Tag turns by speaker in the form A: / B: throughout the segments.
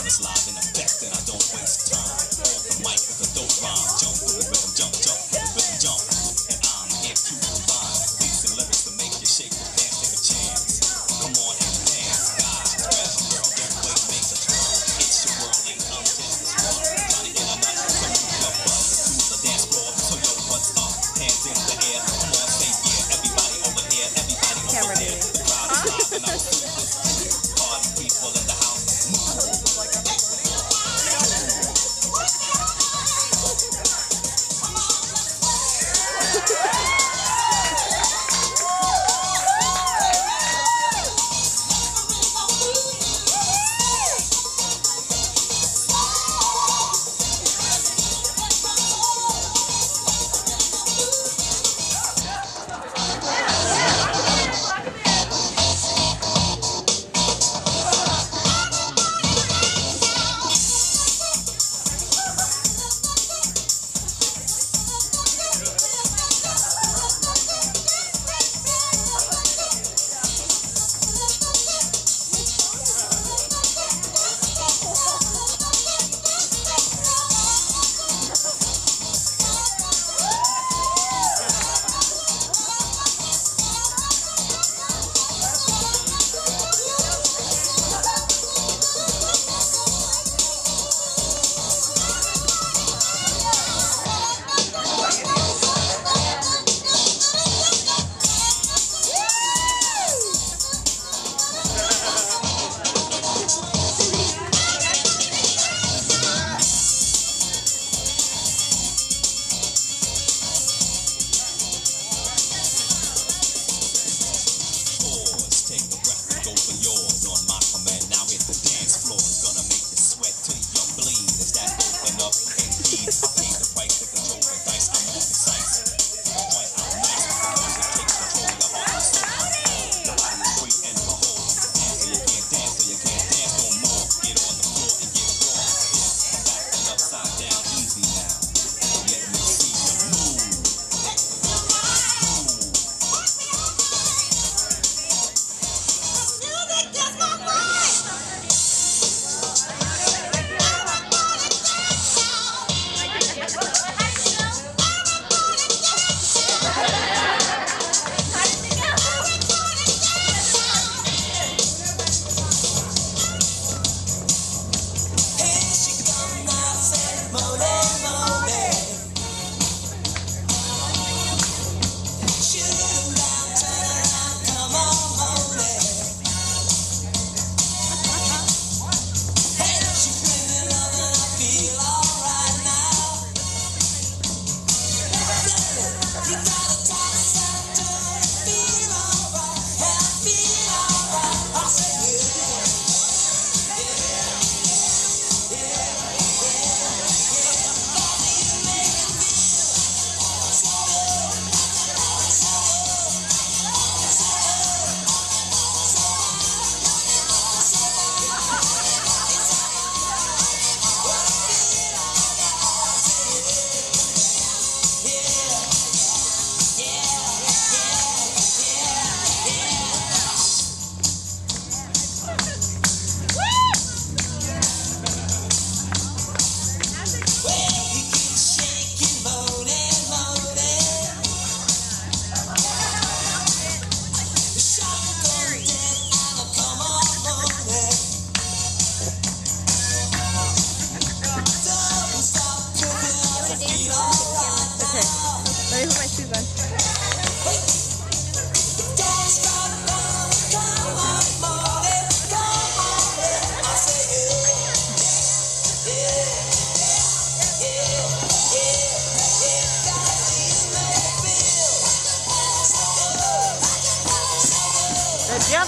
A: I'm just slide in effect, and I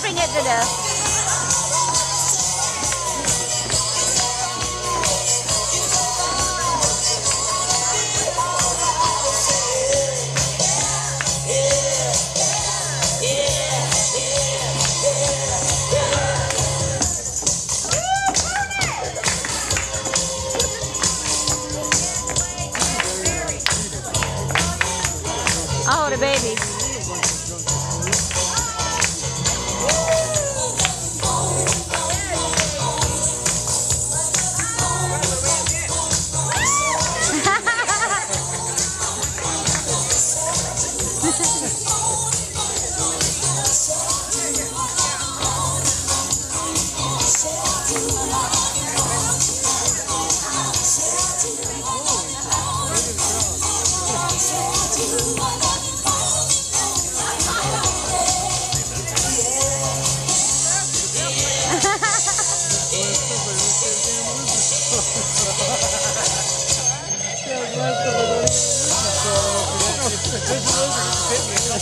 A: bring it to the. Oh, the
B: baby.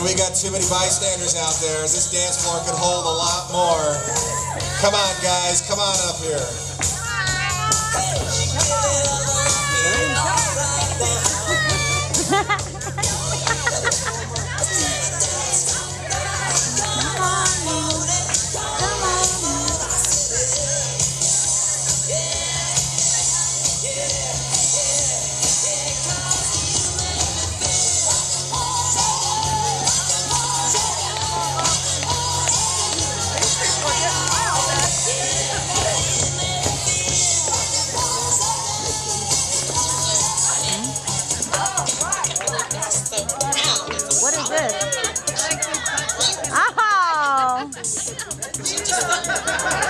A: right, we got too many bystanders out there. This dance floor could hold a lot more. Come on, guys, come on up here.
C: What is this? Oh!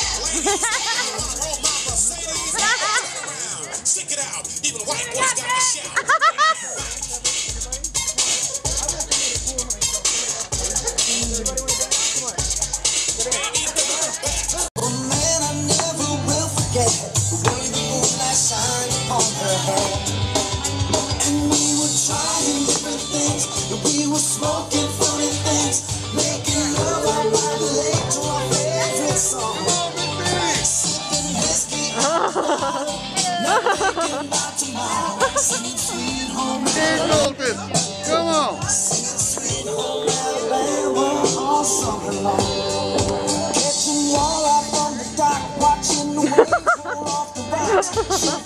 A: Stick it out. Even white boys got the
D: Come on.
E: singing sweet home Alabama all summer long. Catching walleye from the dock, watching the waves roll off the rocks.